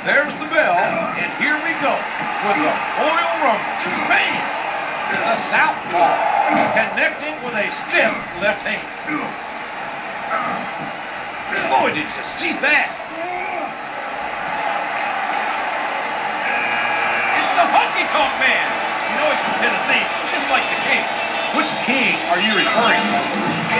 There's the bell, and here we go with the Royal Rumble. Bang! The southpaw connecting with a stiff left hand. Boy, did you see that? It's the honky tonk man. You know he's from Tennessee, just like the king. Which king are you referring to?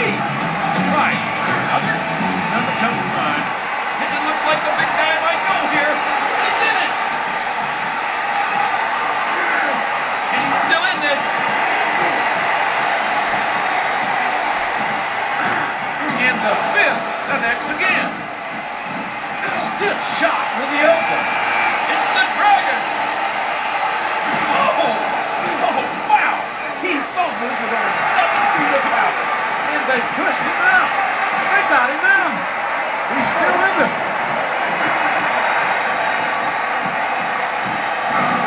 Connects again. Stiff shot with the elbow. It's the dragon. Oh, oh, wow. He hits those with over seven feet of power. And they pushed him out. They got him out. He's still in this.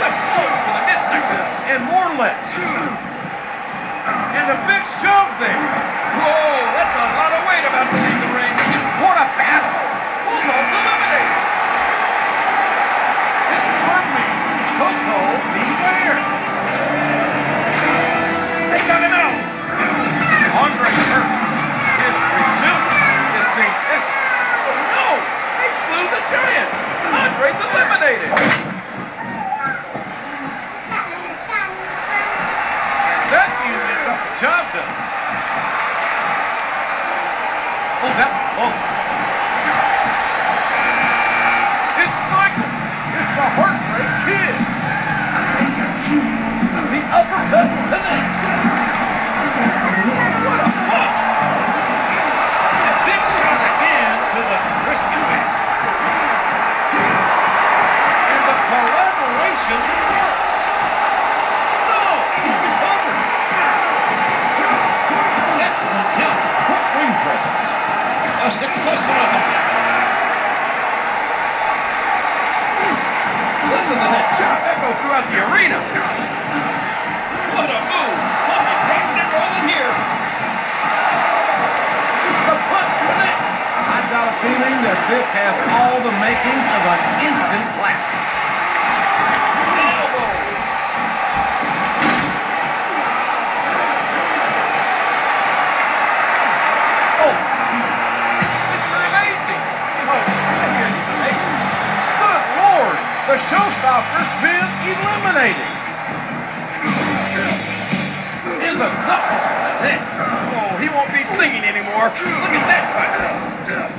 Left midsection. And more left. And a big shove there. Whoa, that's a lot of throughout the arena. What a move. He's rocking and rolling here. Since the punch connects. I've got a feeling that this has all the makings of an instant classic. showstopper's been eliminated. In the knuckles of that. Oh, he won't be singing anymore. Look at that.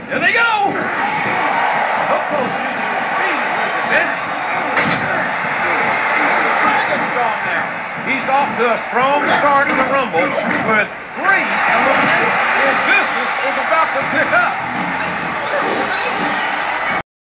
Here they go. So close using his speed, Elizabeth. Trying to strong now. He's off to a strong start in the Rumble with three eliminations. His business is about to pick up.